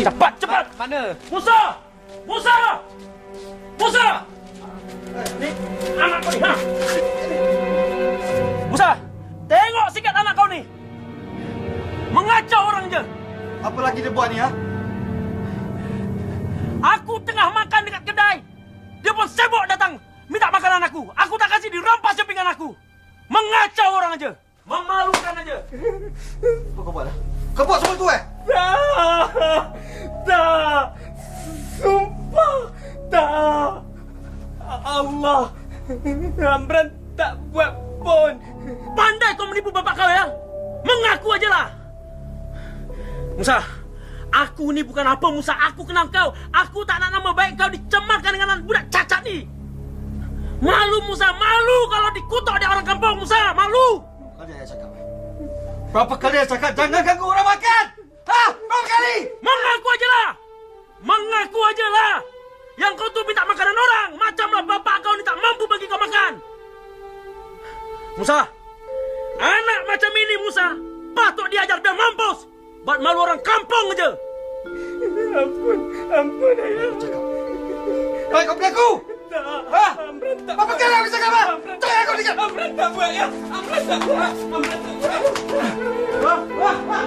Cepat, cepat. Mana? Musa! Musa! Musa! Ni, anak kau ni, ha? Musa, tengok sikit anak kau ni. Mengacau orang je. Apa lagi dia buat ni, ha? Aku tengah makan dekat kedai. Dia pun sibuk datang minta makanan aku. Aku tak kasih dirampas jempingan aku. Mengacau orang aja. Memalukan aja. Apa kau buat, ha? Kau buat semua tu, eh? Allah. Amran tak buat pun. Pandai kau menipu bapak kau ya. Mengaku aja lah. Musa, aku ni bukan apa Musa. Aku kenal kau. Aku tak nak nama baik kau dicemarkan dengan anak budak cacat ni. Malu Musa, malu kalau dikutuk di orang kampung Musa. Malu. Kali saya cakap? Berapa kali saya cakap jangan ganggu orang makan? Musa. Anak macam ini Musa. Patut diajar biar mampus. Buat malu orang kampung aja. Ampun, ampun ayah. Cakap. Baik, kau berlaku! Tak. Ha? Amran tak Berapa kali aku cakap, ha? Jangan kau dengar! Amran tak buat ya. Amran tak buat. Amran tak buat. Ha? Ha? Ha?